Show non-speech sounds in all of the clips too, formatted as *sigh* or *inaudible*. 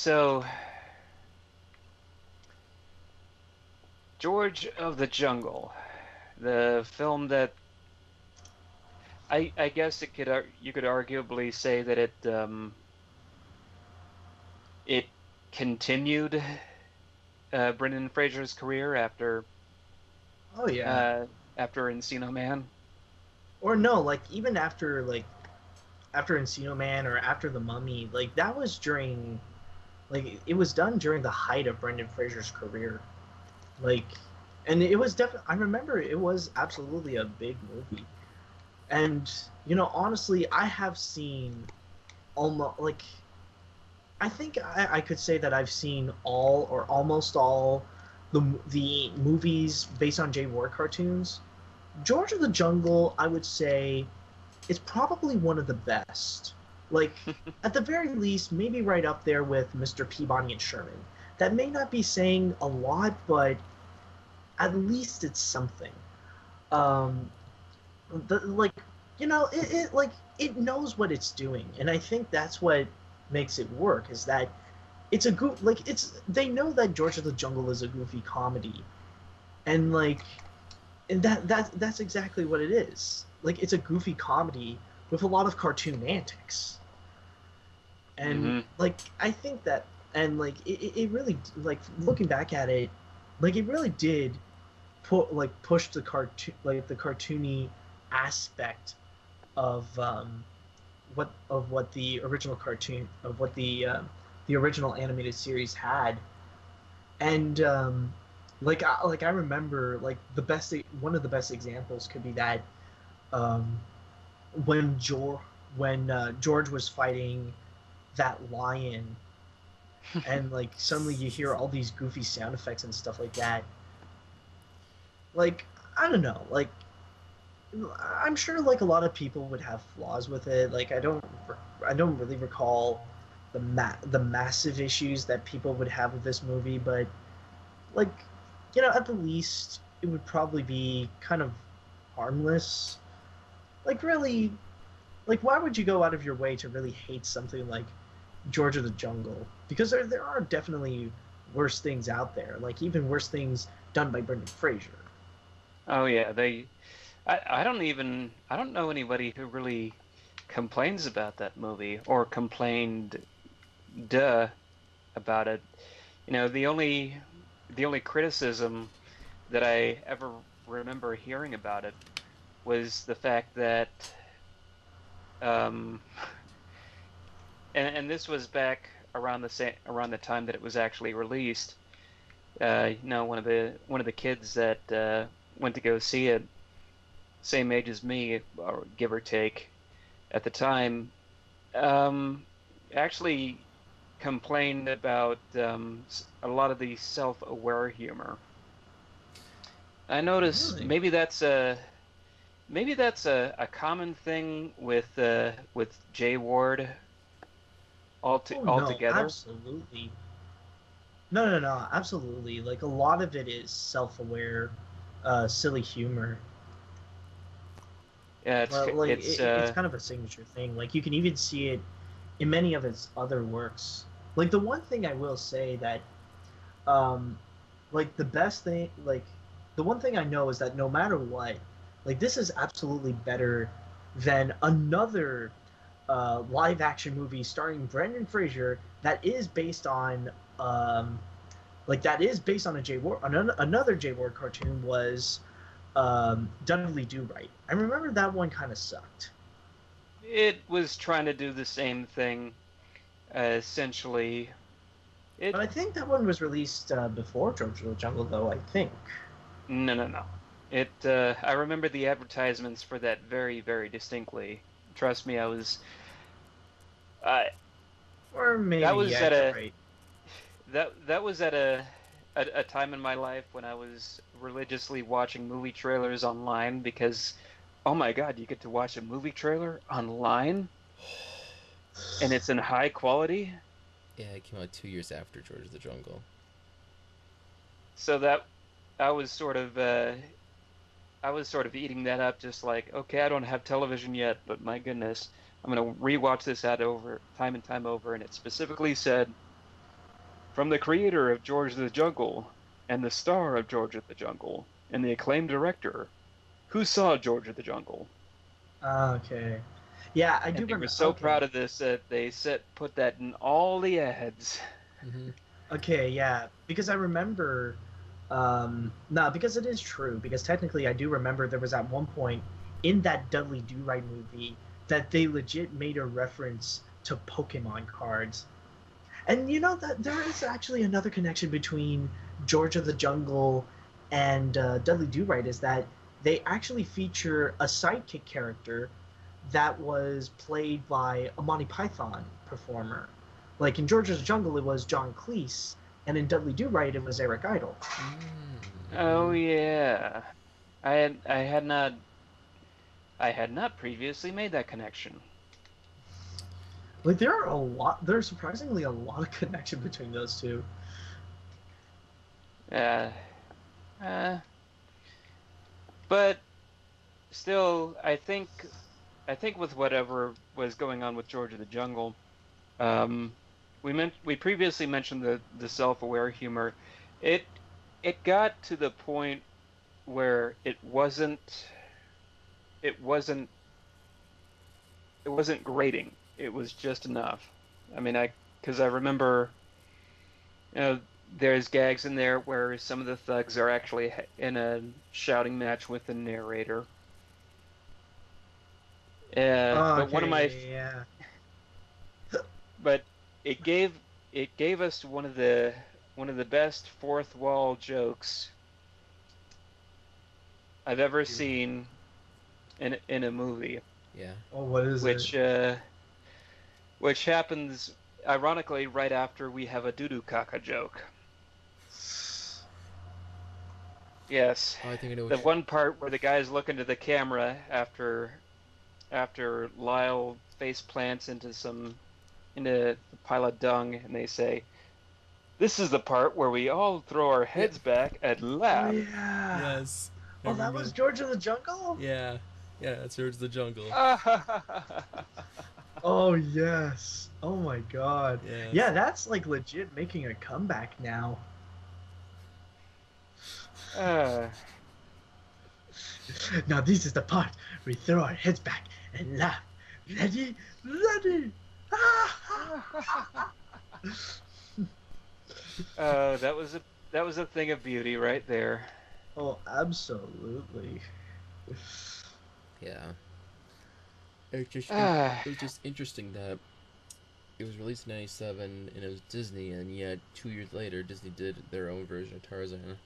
So, George of the Jungle, the film that I I guess it could you could arguably say that it um, it continued uh, Brendan Fraser's career after Oh yeah. uh, after Encino Man. or no, like even after like after Encino Man or after The Mummy, like that was during like it was done during the height of Brendan Fraser's career. Like and it was definitely I remember it was absolutely a big movie. And you know, honestly, I have seen almost like I think I, I could say that I've seen all or almost all the the movies based on Jay Ward cartoons. George of the Jungle, I would say, is probably one of the best. Like, *laughs* at the very least, maybe right up there with Mr. Peabody and Sherman. That may not be saying a lot, but at least it's something. Um, the, like, you know, it, it like it knows what it's doing, and I think that's what makes it work. Is that it's a goof like it's they know that George of the Jungle is a goofy comedy, and like and that that that's exactly what it is. Like it's a goofy comedy with a lot of cartoon antics. And Mhm. like I think that and like it, it- really like looking back at it, like it really did put like push the cartoon like the cartoony aspect of um what of what the original cartoon of what the uh, the original animated series had and um like I, like I remember like the best one of the best examples could be that um when George when uh, George was fighting that lion. *laughs* And like suddenly you hear all these goofy sound effects and stuff like that. Like I don't know. Like I'm sure like a lot of people would have flaws with it. Like I don't I don't really recall the ma- the massive issues that people would have with this movie but like you know at the least it would probably be kind of harmless. Like really like why would you go out of your way to really hate something like George of the Jungle because there there are definitely worse things out there like even worse things done by Brendan Fraser Oh yeah, they. I, I don't even. I don't know anybody who really complains about that movie or complained, duh, about it. You know, the only the only criticism that I ever remember hearing about it was the fact that, um, and and this was back around the same around the time that it was actually released. Uh, you know, one of the one of the kids that uh, went to go see it, same age as me, or give or take, at the time, um, actually complained about um, a lot of the self-aware humor. I notice Really? maybe that's a maybe that's a, a common thing with uh, with Jay Ward alto- Oh, no, altogether. absolutely. No, no, no, absolutely. Like a lot of it is self-aware, uh, silly humor. Yeah, it's Well, like it's it, it's uh, kind of a signature thing. Like you can even see it in many of his other works. Like the one thing I will say that, um, like the best thing, like the one thing I know is that no matter what, like this is absolutely better than another uh, live action movie starring Brendan Fraser that is based on um, like that is based on a Jay Ward another, another Jay Ward cartoon was um, Dudley Do Right. I remember that one kind of sucked. it was trying to do the same thing, uh, essentially. It But I think that one was released uh, before George of the Jungle, though. I think. no no no. It uh, I remember the advertisements for that very very distinctly. Trust me, I was. I Or maybe That was yeah, at a- right. that that was at a, a a time in my life when I was religiously watching movie trailers online because oh my god, you get to watch a movie trailer online and it's in high quality. Yeah, it came out two years after George of the Jungle. So that I was sort of uh, I was sort of eating that up, just like okay, I don't have television yet, but my goodness, I'm gonna rewatch this ad over time and time over, and it specifically said From the creator of George of the Jungle and the star of George of the Jungle and the acclaimed director who saw George of the Jungle. Okay. Yeah, I And do they remember. were so okay. proud of this that they set put that in all the ads. hmm Okay, yeah, because I remember. Um, no, because it is true. Because technically, I do remember there was at one point in that Dudley Do Right movie that they legit made a reference to Pokemon cards. And you know that there is actually another connection between George of the Jungle and uh, Dudley Do Right is that they actually feature a sidekick character that was played by a Monty Python performer. Like in George of the Jungle, it was John Cleese, and in Dudley Do Right, it was Eric Idle. Oh yeah, I had I had not I had not previously made that connection. Like there are a lot. There's surprisingly a lot of connection between those two. Uh, uh, but still, I think I think with whatever was going on with George of the Jungle, um, we meant we previously mentioned the the self-aware humor. It it got to the point where it wasn't it wasn't it wasn't grating. It was just enough. I mean, I because I remember, you know, there's gags in there where some of the thugs are actually in a shouting match with the narrator. Uh, but one of my yeah. *laughs* but it gave it gave us one of the one of the best fourth wall jokes I've ever seen in in a movie, Yeah. Oh, what is which it? uh, which happens ironically right after we have a doo doo caca joke. Yes. Oh, I think I know. the Which... one part where the guys look into the camera after after Lyle face plants into some into the pile of dung and they say this is the part where we all throw our heads back and laugh. yeah. Yes. Oh, that was George of the Jungle. Yeah. Yeah, that's George the Jungle. *laughs* Oh yes. Oh my God. Yeah. Yeah, that's like legit making a comeback now. Uh, Now this is the part we throw our heads back and laugh. Ready? Ready? *laughs* uh, that was a that was a thing of beauty right there. oh, absolutely. Yeah. It just Ah. it was just interesting that it was released in '97 and it was Disney, and yet two years later, Disney did their own version of Tarzan.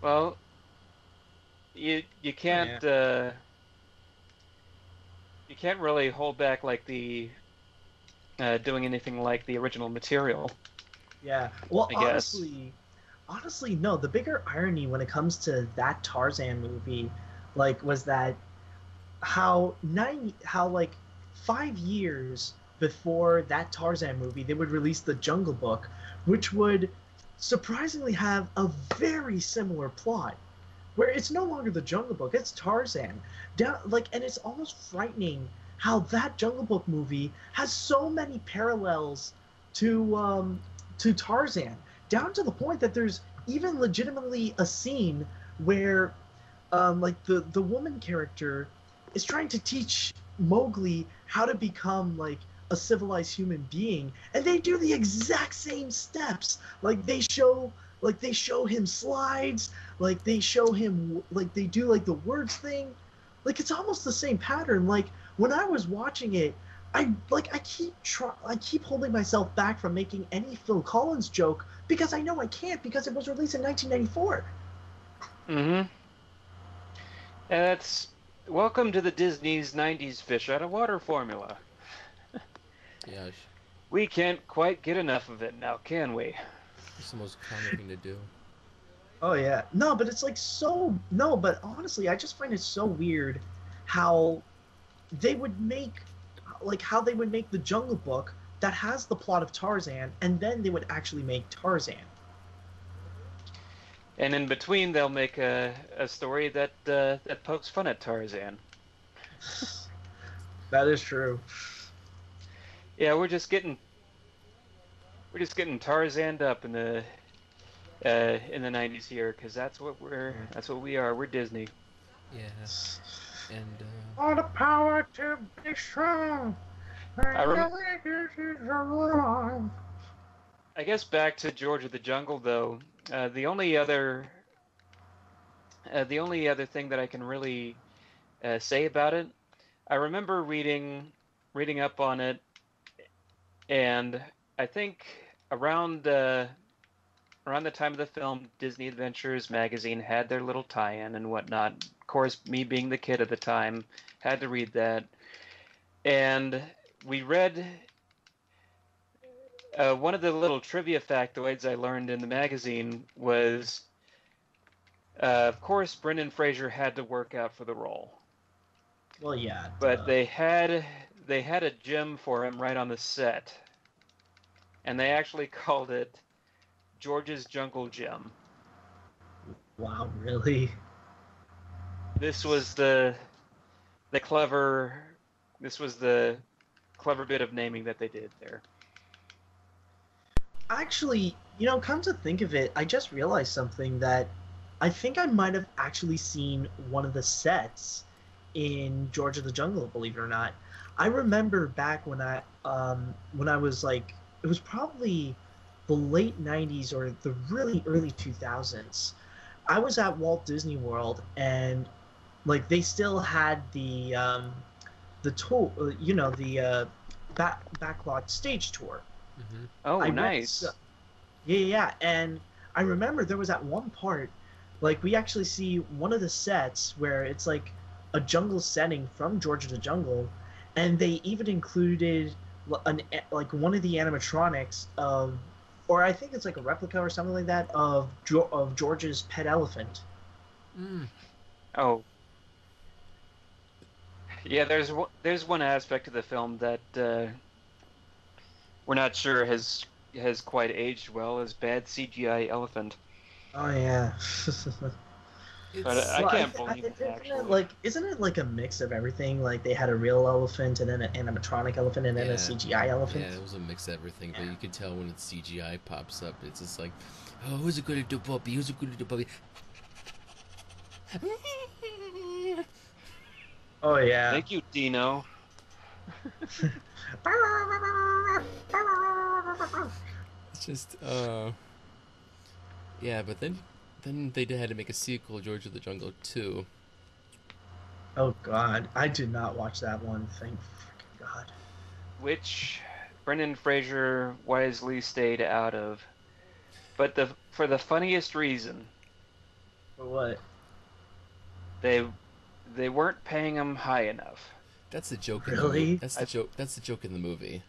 Well, you you can't uh, you can't really hold back like the uh, doing anything like the original material. Yeah. Well, I guess. Honestly, no. The bigger irony when it comes to that Tarzan movie, like, was that how nine, how like five years before that Tarzan movie, they would release the Jungle Book, which would surprisingly have a very similar plot. Where it's no longer the Jungle Book, it's Tarzan. Down like, and it's almost frightening how that Jungle Book movie has so many parallels to um, to Tarzan, down to the point that there's even legitimately a scene where, um, like the the woman character is trying to teach Mowgli how to become like a civilized human being, and they do the exact same steps. Like they show, like they show him slides, like they show him, like they do like the words thing. Like it's almost the same pattern. Like when I was watching it, I like I keep try I keep holding myself back from making any Phil Collins joke because I know I can't because it was released in 1994. Mm-hmm. And that's welcome to the Disney's '90s fish out of water formula. Yeah, We can't quite get enough of it now, can we? it's the most common thing to do. Oh yeah. No, but it's like so no, but honestly, I just find it so weird how they would make like how they would make the Jungle Book that has the plot of Tarzan and then they would actually make Tarzan. And in between, they'll make a, a story that uh, that pokes fun at Tarzan. *laughs* That is true. Yeah, we're just getting we're just getting Tarzaned up in the uh, in the '90s here, because that's what we're that's what we are. We're Disney. Yeah. And uh, All the power to be strong. I rem- I guess back to George of the Jungle though. Uh, the only other uh, the only other thing that I can really uh, say about it, I remember reading reading up on it, and I think around uh, around the time of the film, Disney Adventures magazine had their little tie-in and whatnot. Of course, me being the kid at the time, had to read that, and we read uh, one of the little trivia factoids I learned in the magazine was, uh, of course, Brendan Fraser had to work out for the role, Well, yeah. but duh. they had they had a gym for him right on the set, and they actually *laughs* called it George's Jungle Gym. Wow, really? This was the the clever this was the clever bit of naming that they did there. Actually, you know, come to think of it, I just realized something that I think I might have actually seen one of the sets in George of the Jungle, believe it or not. I remember back when I um when I was like it was probably the late 90s or the really early 2000s. I was at Walt Disney World and like they still had the um the tour, you know, the uh back backlot stage tour. mhm. Oh, I went- nice. yeah, yeah, yeah. And I remember there was at one part, like we actually see one of the sets where it's like a jungle setting from George of the Jungle, and they even included an like one of the animatronics of, or I think it's like a replica or something like that of jo- of George's pet elephant. Mm. Oh. Yeah, there's one, there's one aspect of the film that uh, we're not sure has has quite aged well is bad CGI elephant. Oh yeah. *laughs* But, I can't thi- believe it, isn't actually. like isn't it like a mix of everything? Like they had a real elephant and then an animatronic elephant and then Yeah. a CGI elephant. yeah, it was a mix of everything, but you could tell when it's CGI pops up, it's just like, oh, who's a good little puppy? Who's a good little puppy? Oh yeah. Thank you, Dino. It's just, uh, yeah, but then, then they had to make a sequel, George of the Jungle 2. Oh God, I did not watch that one. Thank freaking God. which Brendan Fraser wisely stayed out of. But the for the funniest reason, For what? they they weren't paying him high enough. That's the joke. In the movie. That's the I- joke. That's the joke in the movie.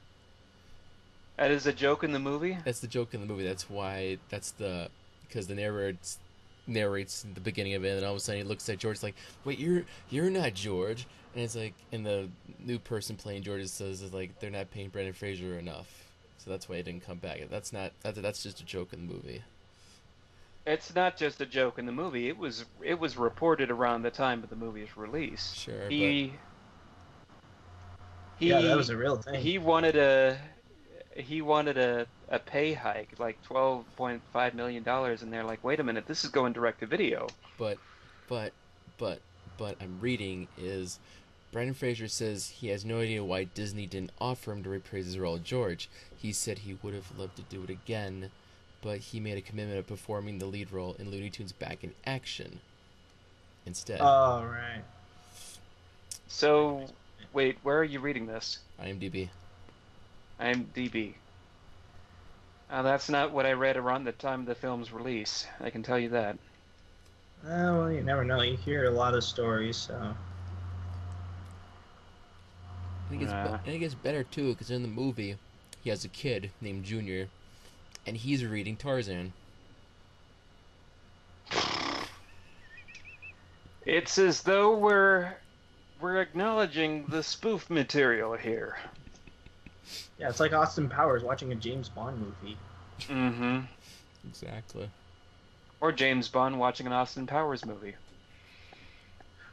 That is a joke in the movie. That's the joke in the movie. That's why. That's the because the narrator narrates the beginning of it, and all of a sudden he looks at George like, "Wait, you're you're not George," and it's like, and the new person playing George says is like, "They're not paying Brendan Fraser enough," so that's why he didn't come back. That's not. That's that's just a joke in the movie. It's not just a joke in the movie. It was it was reported around the time of the movie's release. Sure, He he yeah, that was a real thing. he wanted a he wanted a, a pay hike like twelve point five million dollars and they're like wait a minute this is going direct to video but but but but I'm reading is Brendan Fraser says he has no idea why Disney didn't offer him to reprise his role George. He said he would have loved to do it again, but he made a commitment of performing the lead role in Looney Tunes Back in Action instead. Oh right. so wait where are you reading this IMDb. I'm IMDb uh, that's not what I read around the time of the film's release I can tell you that Uh, well, you never know. You hear a lot of stories, so. I think it's be- I think it's better too because in the movie he has a kid named Junior, and he's reading Tarzan. it's as though we're we're acknowledging the spoof material here Yeah, it's like Austin Powers watching a James Bond movie. mm-hmm Exactly. or James Bond watching an Austin Powers movie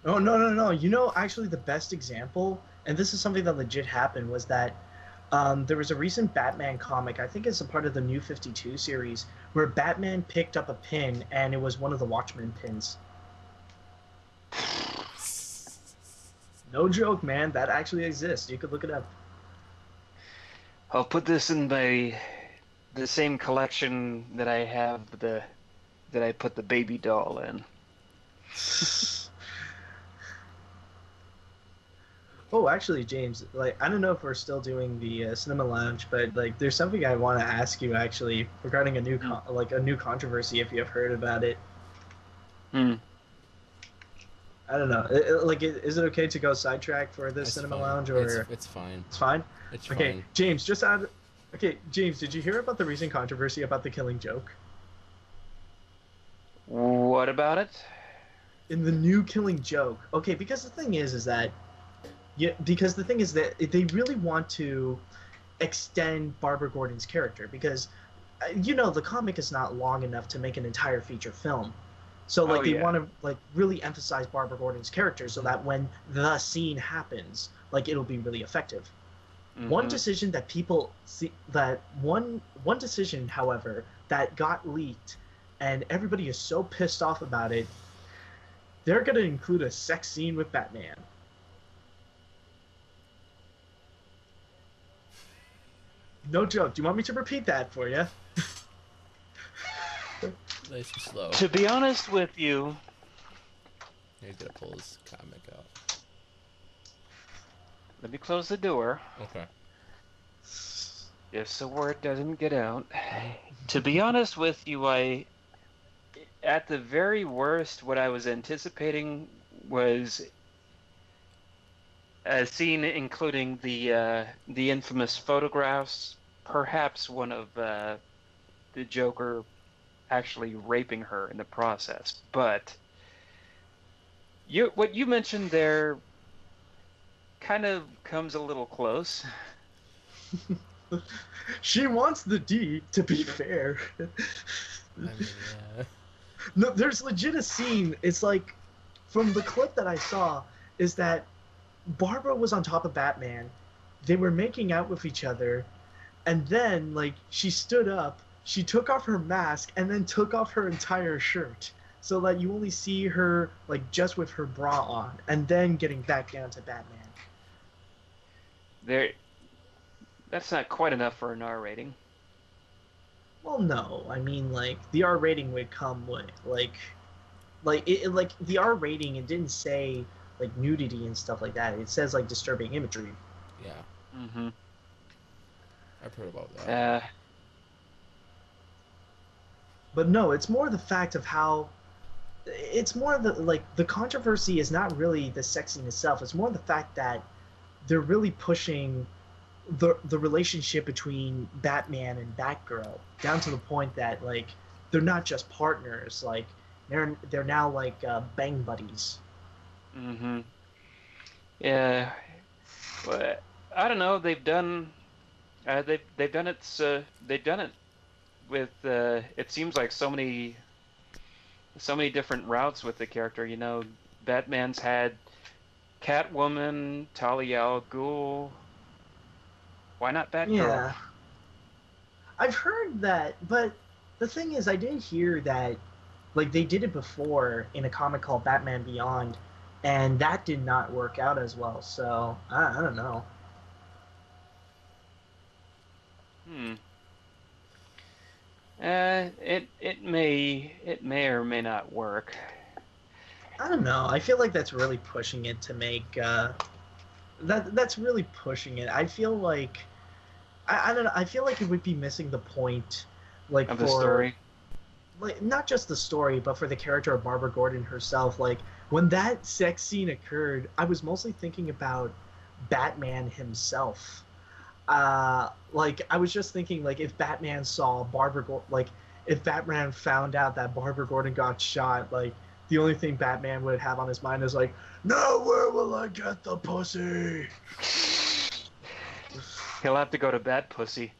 Oh no no no! You know, actually, the best example, and this is something that legit happened, was that Um, there was a recent Batman comic, I think it's a part of the New 52 series, where Batman picked up a pin and it was one of the Watchmen pins. No joke, man. That actually exists. You could look it up. I'll put this in my the same collection that I have the that I put the baby doll in. *laughs* oh, actually, James, like I don't know if we're still doing the uh, cinema lounge, but like there's something I want to ask you actually regarding a new con- like a new controversy if you have heard about it. Hmm. I don't know. I- I- like, i- is it okay to go sidetrack for the It's cinema fine. lounge or it's, it's fine. it's fine? It's Okay, fine. James, just add. Okay, James, did you hear about the recent controversy about the Killing Joke? What about it? in the new Killing Joke. Okay, because the thing is, is that yeah, because the thing is that they really want to extend Barbara Gordon's character because uh, you know the comic is not long enough to make an entire feature film. So like Oh, they yeah. want to like really emphasize Barbara Gordon's character so that when the scene happens, like it'll be really effective. One Mhm. decision that people see that one one decision, however, that got leaked, and everybody is so pissed off about it. They're gonna include a sex scene with Batman. No joke. Do you want me to repeat that for you? *laughs* Nice and slow. To be honest with you, He's gonna pull his comic out. let me close the door Okay. just so word doesn't get out. To be honest with you, I at the very worst what I was anticipating was a scene including the uh, the infamous photographs, perhaps one of uh, the Joker actually raping her in the process. But you what you mentioned there kind of comes a little close. *laughs* She wants the D. To be fair. I mean, yeah. No, there's legit a scene. It's like from the clip that I saw is that Barbara was on top of Batman. They were making out with each other, and then like she stood up, she took off her mask, and then took off her entire shirt, so that you only see her like just with her bra on, and then getting back down to Batman. There that's not quite enough for an R rating. Well, no, I mean like the R rating would come with like, like it, it- like the R rating. It didn't say like nudity and stuff like that. It says like disturbing imagery. Yeah. Mm-hmm. I've heard about that. Uh, But no, it's more the fact of how. It's more the like the controversy is not really the sex scene itself. It's more the fact that they're really pushing the the relationship between Batman and Batgirl down to the point that like they're not just partners. Like they're they're now like uh, bang buddies. Mm-hmm. Yeah. But I don't know. They've done. Uh, they've they've done it. Uh, they've done it with. Uh, it seems like so many. So many different routes with the character. You know, Batman's had Catwoman, Talia al Ghul. Why not Batgirl? Yeah. I've heard that, but the thing is, I did hear that, like, they did it before in a comic called Batman Beyond, and that did not work out as well. So I, I don't know. Hmm. Uh, it it may it may or may not work. I don't know. I feel like that's really pushing it to make. Uh, that that's really pushing it. I feel like. I, I don't know. I feel like it would be missing the point, like Of for the story. like not just the story, but for the character of Barbara Gordon herself. Like when that sex scene occurred, I was mostly thinking about Batman himself. Uh, like I was just thinking, like if Batman saw Barbara, Gor- like if Batman found out that Barbara Gordon got shot, like the only thing Batman would have on his mind is like, now where will I get the pussy? He'll have to go to Bat Pussy.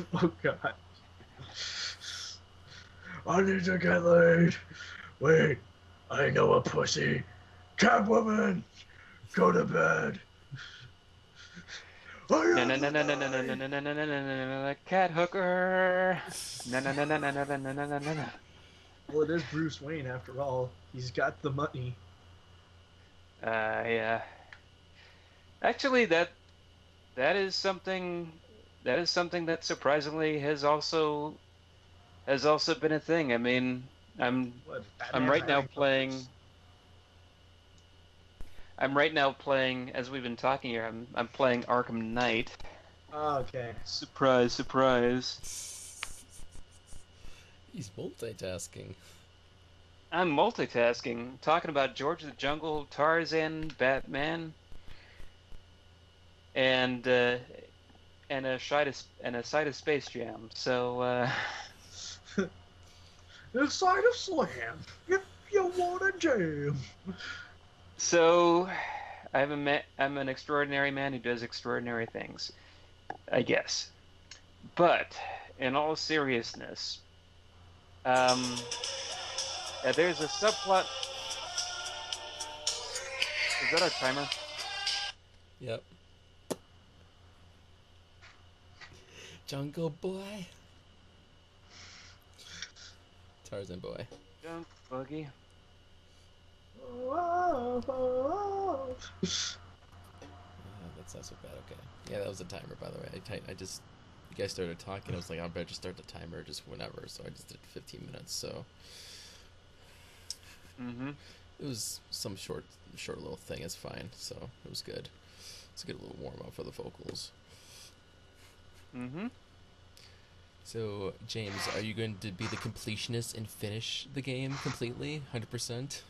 *laughs* oh God. I need to get laid. Wait, I know a pussy. Catwoman, go to bed. I No am no no no the no no no knight. no no no no no no no no cat hooker. No no no no no no no no no no no no. Well, it is Bruce Wayne after all. He's got the money. Uh yeah. Actually, that that is something that is something that surprisingly has also has also been a thing. I mean, I'm What, I'm right now playing. puppets? I'm right now playing as we've been talking here. I'm I'm playing Arkham Knight. Oh, okay. Surprise, surprise. He's multitasking. I'm multitasking, talking about George of the Jungle, Tarzan, Batman, and uh, and a side of, and a side of Space Jam. So uh, *laughs* Inside of Slam, if you want a jam. so I'm a ma- I'm an extraordinary man who does extraordinary things, I guess. But in all seriousness, um, there's a subplot. Is that our timer? Yep. Jungle Boy. Tarzan Boy. Junk buggy. Oh, Uh, that's not so bad. Okay. Yeah, that was a timer, by the way. I, I just, you guys started talking. I was like, I better just start the timer just whenever. So I just did 15 minutes. So Mm-hmm. it was some short, short little thing. It's fine. So it was good. It's a good little warm up for the vocals. Mm-hmm. So James, are you going to be the completionist and finish the game completely, 100%?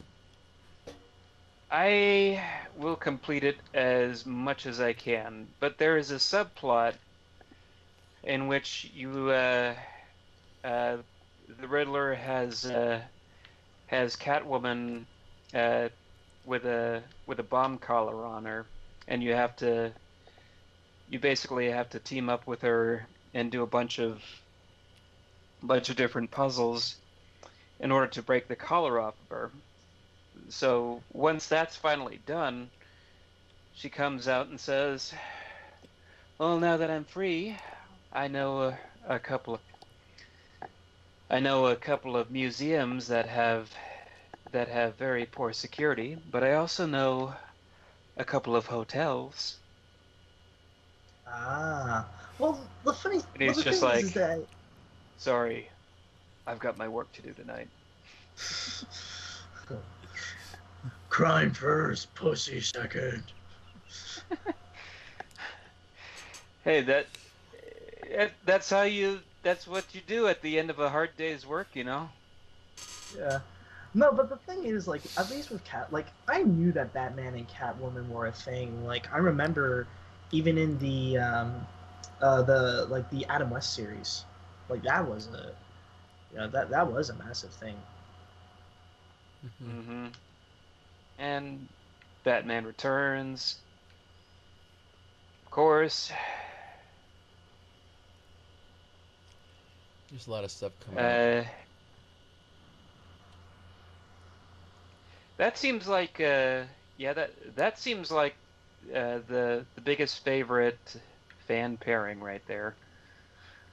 I will complete it as much as I can, but there is a subplot in which you, uh, uh, the Riddler has uh, has Catwoman uh, with a with a bomb collar on her, and you have to, you basically have to team up with her and do a bunch of bunch of different puzzles in order to break the collar off of her so once that's finally done, she comes out and says, "Well, now that I'm free, I know a, a couple of I know a couple of museums that have that have very poor security, but I also know a couple of hotels." Ah. Well, the funny, And well, he's the just like- is, is that Sorry, I've got my work to do tonight. crime first, pussy second. *laughs* Hey, that eh, that's how you that's what you do at the end of a hard day's work, you know? Yeah. No, but the thing is, like, at least with Cat, like, I knew that Batman and Catwoman were a thing. Like, I remember, even in the, um, uh, the like the Adam West series, like that was a, you know, that that was a massive thing. Mm-hmm. hmm And Batman Returns. Of course. There's a lot of stuff coming up. Uh, that seems like uh, yeah that that seems like uh, the the biggest favorite fan pairing right there.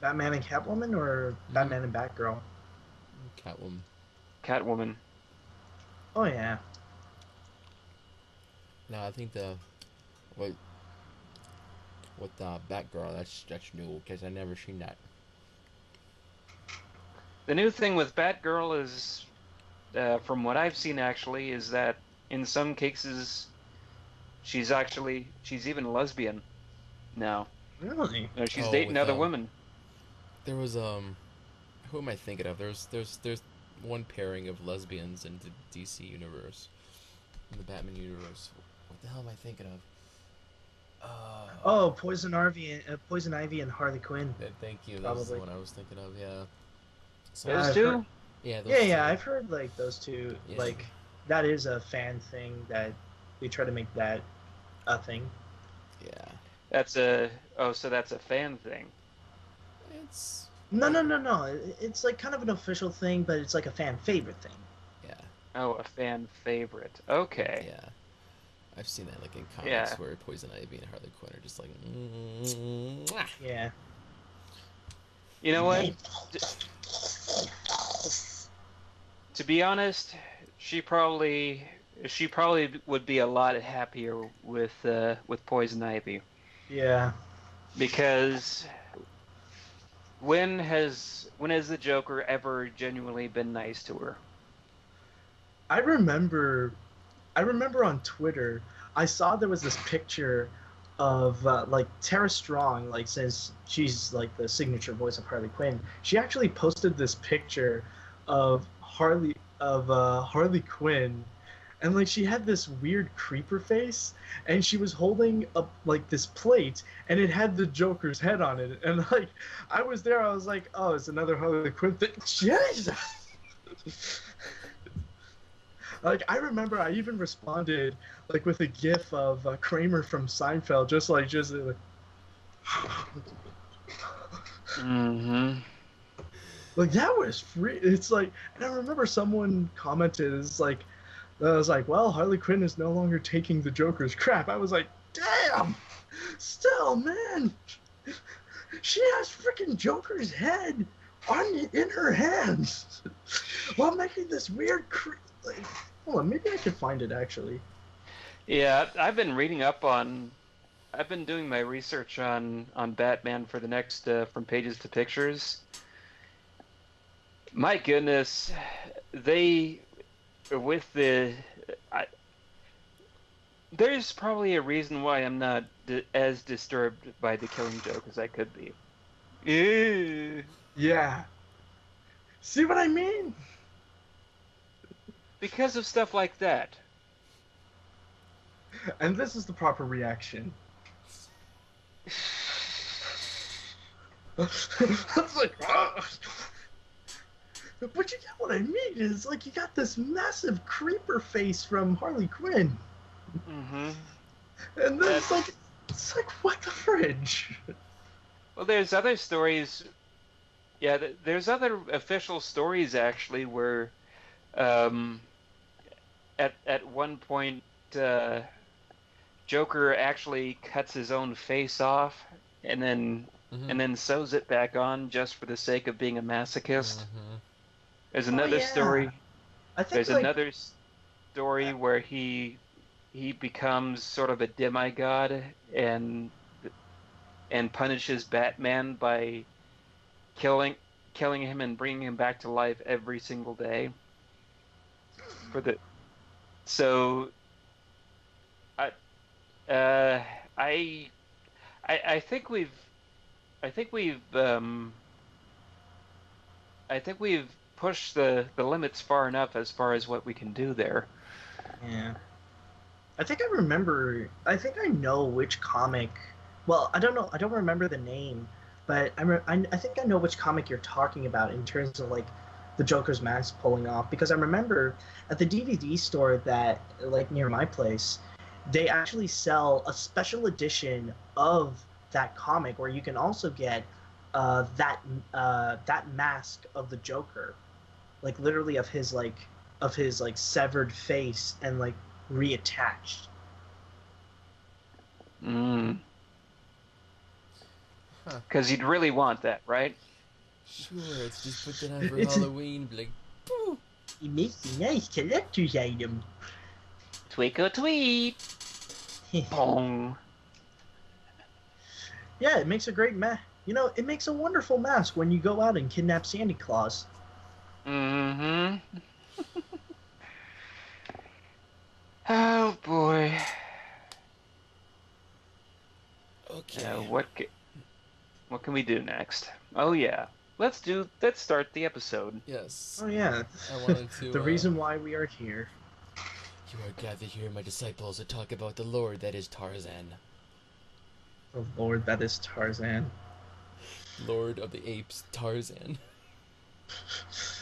Batman and Catwoman, or Batman and Batgirl. Catwoman. Catwoman. Oh yeah. No, I think the what with the Batgirl. That's that's new because I never seen that. The new thing with Batgirl is, uh, from what I've seen actually, is that in some cases, she's actually she's even lesbian now. Really? Uh, she's Oh, dating other um, women. There was um, who am I thinking of? There's there's there's one pairing of lesbians in the DC universe, in the Batman universe. What the hell am I thinking of? Uh, Oh, Poison Ivy, and, uh, Poison Ivy, and Harley Quinn. th- thank you. That was the one I was thinking of. Yeah. So, Those I've two. heard- yeah. Those Yeah, yeah. I've heard like those two. Yeah. Like, that is a fan thing that we try to make that a thing. Yeah. That's a oh, so that's a fan thing. It's No, no, no, no. it- It's like kind of an official thing, but it's like a fan favorite thing. yeah. Oh, a fan favorite. Okay. Yeah. I've seen that like in comics Yeah. where Poison Ivy and Harley Quinn are just like. "Mwah." Yeah. You know what? To be honest, she probably she probably would be a lot happier with uh, with Poison Ivy Yeah. because when has when has the Joker ever genuinely been nice to her? I remember, I remember on Twitter, I saw there was this picture of uh, like Tara Strong, like since she's like the signature voice of Harley Quinn, she actually posted this picture of Harley of uh, Harley Quinn, and like she had this weird creeper face, and she was holding up like this plate, and it had the Joker's head on it, and like I was there, I was like, oh, it's another Harley Quinn thing. *laughs* Jesus. Like I remember, I even responded like with a GIF of uh, Kramer from Seinfeld, just like just like, Mm-hmm. like that was free. It's like, and I remember someone commented, "It's like, I was like, well, Harley Quinn is no longer taking the Joker's crap." I was like, damn, still, man, she has freaking Joker's head on in her hands while making this weird. Cre- like, hold on, maybe I could find it actually. Yeah, I've been reading up on. I've been doing my research on on Batman for the next uh, from pages to pictures. My goodness, they with the. I, there's probably a reason why I'm not di- as disturbed by the Killing Joke as I could be. Ew. Yeah. See what I mean? Because of stuff like that. And this is the proper reaction. *laughs* *laughs* it's like, "Ah." But you get what I mean. It's like you got this massive creeper face from Harley Quinn, hmm and then it's like, it's like what the fridge? Well, there's other stories. Yeah, th- there's other official stories actually where, um, at at one point, uh, Joker actually cuts his own face off and then Mhm. and then sews it back on just for the sake of being a masochist. Mhm. There's Oh, another yeah. story. I think There's like, another story where he he becomes sort of a demigod and and punishes Batman by killing killing him and bringing him back to life every single day. For the so I uh I I I think we've I think we've um I think we've pushed the the limits far enough as far as what we can do there. Yeah. I think I remember. I think I know which comic. Well, I don't know. I don't remember the name, but I, re- I, I think I know which comic you're talking about in terms of like the Joker's mask pulling off. Because I remember at the DVD store that like near my place, they actually sell a special edition of that comic where you can also get uh, that uh, that mask of the Joker, like literally of his like of his like severed face and like reattached. Mm. Huh. Because you'd really want that, right? Sure, let's just put that on for It's- *laughs* Halloween. Be like, "Boo." It makes a nice collector's item. Tweak or tweet. *laughs* Bong. yeah, it makes a great mask. You know, it makes a wonderful mask when you go out and kidnap Sandy Claws. Mm-hmm. *laughs* oh boy. Okay. Uh, what ca- what can we do next? Oh yeah. Let's do let's start the episode. Yes. Oh yeah, I wanted *laughs* to. the uh, reason why we are here. You are gathered here, my disciples, to talk about the Lord that is Tarzan, Oh Lord, that is Tarzan. Lord of the Apes, Tarzan. *laughs*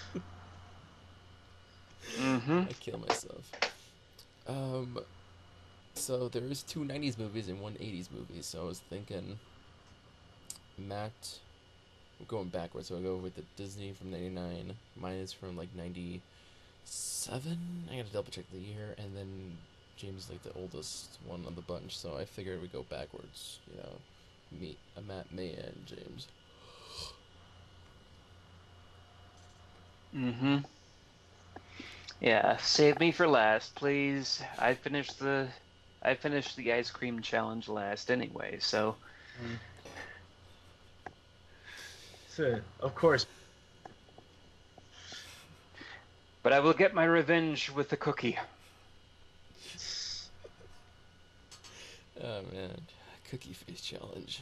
Mm-hmm. I kill myself. Um, so there's two '90s movies and one '80s movie. So I was thinking, Matt, we're going backwards. So I'll go with the Disney from '99. Mine is from like '97. I gotta double check the year, and then James is like the oldest one on the bunch, so I figured we'd go backwards. You know, me, uh, Matt, me, and James. Mm-hmm. Yeah, save me for last, please. I finished the I finished the ice cream challenge last anyway, so So, of course, but I will get my revenge with the cookie. Oh man, cookie face challenge.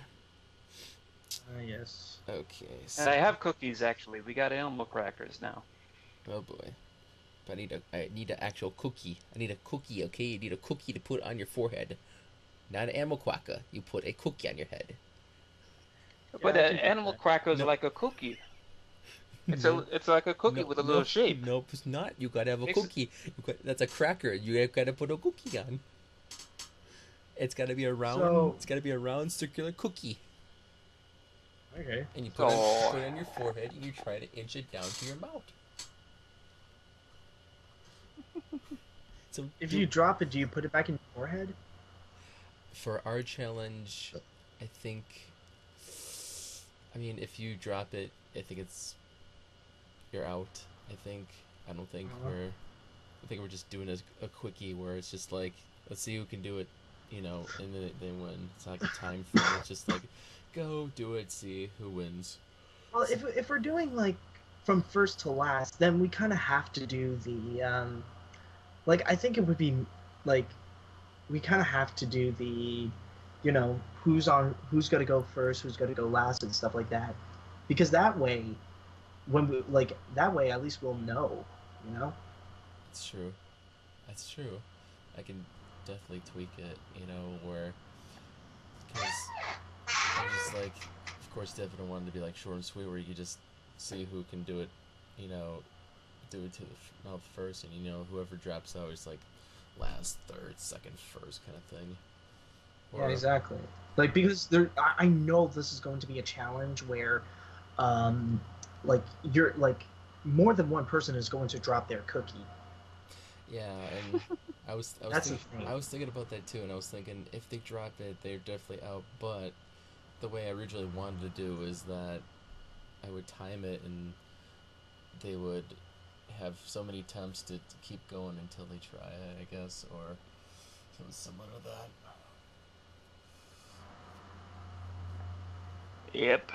uh, yes. Okay, And so, I have cookies actually. We got animal crackers now. oh boy, but I need a I need an actual cookie. I need a cookie. Okay, you need a cookie to put on your forehead, not an animal quacker. You put a cookie on your head. but I an animal that. cracker is No. like a cookie. *laughs* It's No. a it's like a cookie No- with a little shape. Nope, it's not. You gotta have a Makes it- cookie. You got, that's a cracker. You gotta put a cookie on. It's gotta be a round. So- It's gotta be a round circular cookie, Okay. and you put, it Oh. on, put it on your forehead, and you try to inch it down to your mouth. So If you drop it, do you put it back in your forehead? for our challenge, I think. I mean, if you drop it, I think it's you're out. I think. I don't think Uh-huh. we're. I think we're just doing a, a quickie where it's just like, let's see who can do it, you know, and then they win. It's not like a time thing. It's just like, go do it, see who wins. Well, if if we're doing like from first to last, then we kind of have to do the um, like I think it would be like we kind of have to do the, you know, who's on who's gonna go first, who's gonna go last, and stuff like that, because that way, when we like that way, at least we'll know, you know. It's true. That's true. I can definitely tweak it, you know, where because I was just like, of course, Devin wanted to be like short and sweet, where you could just see who can do it, you know, do it to the mouth first, and you know, whoever drops out is like last, third, second, first kind of thing. Yeah, exactly. Like because there, I, I know this is going to be a challenge where, um, like you're like more than one person is going to drop their cookie. Yeah, and *laughs* I was I was That's thinking. I was thinking about that too, and I was thinking if they drop it, they're definitely out. But the way I originally wanted to do is that I would time it, and they would have so many attempts to, to keep going until they try it, I guess, or something similar to that. Yep.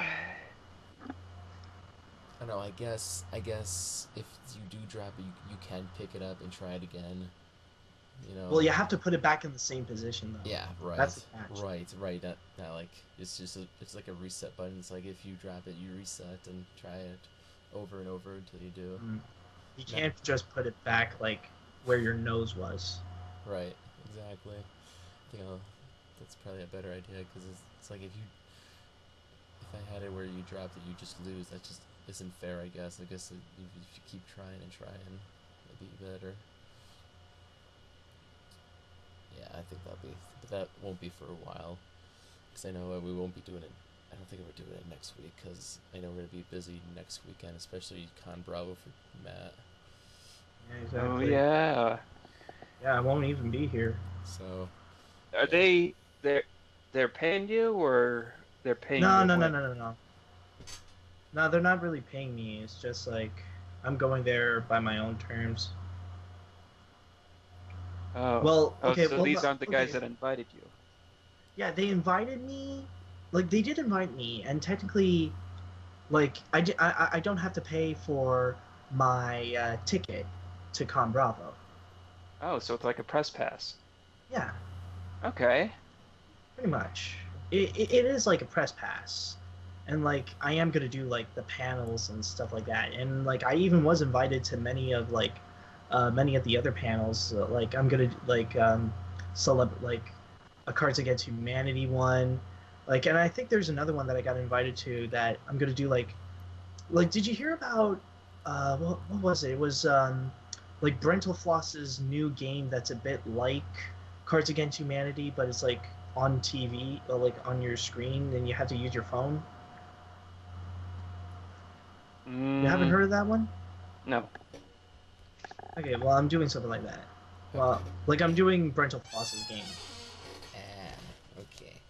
I know. I guess I guess if you do drop it, you, you can pick it up and try it again. You know. Well, you have to put it back in the same position though. Yeah, right. That's the catch. Right, right. Not, not like it's just a, it's like a reset button. It's like if you drop it, you reset and try it over and over until you do. Mm. You can't just put it back like where your nose was. Right, exactly. You know, that's probably a better idea because it's, it's like if you if I had it where you dropped it, you just lose. That just isn't fair. I guess. I guess if you, if you keep trying and trying, it'd be better. Yeah, I think that'll be, but that won't be for a while, because I know uh, we won't be doing it. I don't think we're doing it next week, because I know we're gonna be busy next weekend, especially Con Bravo for Matt. Yeah, Oh yeah. Yeah, I won't even be here. So Are they they're they're paying you or they're paying No, you no, no, no, no, no. No, they're not really paying me. It's just like I'm going there by my own terms. Oh. Well, oh, okay. so well, these aren't the guys okay. that invited you. Yeah, they invited me. Like they did invite me, and technically, like I, I, I- don't have to pay for my uh, ticket to Con Bravo. Oh, so it's like a press pass. Yeah, Okay. pretty much. It, it, it is like a press pass, and like I am gonna do like the panels and stuff like that, and like I even was invited to many of like uh, many of the other panels. Uh, like I'm gonna like um, celeb like a Cards Against Humanity one, like, and I think there's another one that I got invited to that I'm gonna do like, like did you hear about uh what, what was it? It was um like Brental Floss's new game that's a bit like Cards Against Humanity, but it's like on TV or like on your screen, and you have to use your phone. You haven't Mm, heard of that one? No. Okay, well I'm doing something like that. Well, like I'm doing Brental Floss's game. Ah, okay.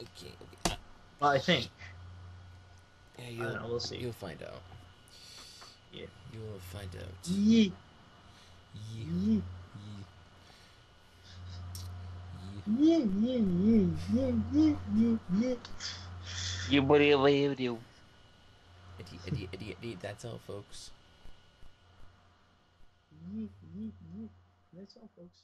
Okay. okay. Well, I think. yeah, you'll, don't know. We'll see. you'll find out. Yeah. You will find out. Yee, Yee, yee, yee, yee. yee, yee, yee, yee, yee, yee, yee. You believe you do. Eddie, Eddie, Eddie, Eddie. That's all, folks. Yee, yee, yee. That's all, folks.